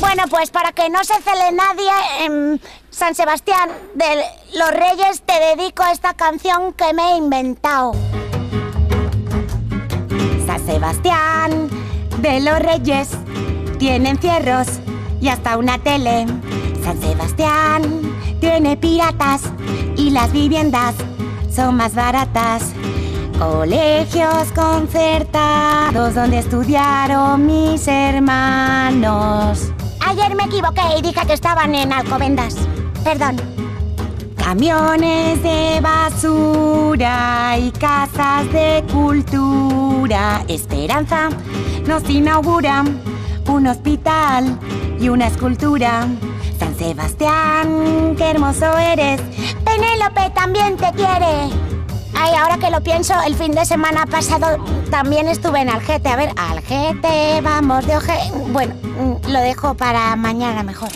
Bueno, pues para que no se cele nadie, en San Sebastián de los Reyes te dedico esta canción que me he inventado. San Sebastián de los Reyes tienen fierros y hasta una tele. San Sebastián tiene piratas y las viviendas son más baratas. Colegios concertados donde estudiaron mis hermanos. Equivoqué y dije que estaban en Alcobendas. Perdón. Camiones de basura y casas de cultura. Esperanza nos inaugura un hospital y una escultura. San Sebastián, qué hermoso eres. Penélope también te quiere. Ay, ahora que lo pienso, el fin de semana pasado también estuve en Algete. A ver, Algete, vamos de oje. Bueno, mm, lo dejo para mañana mejor.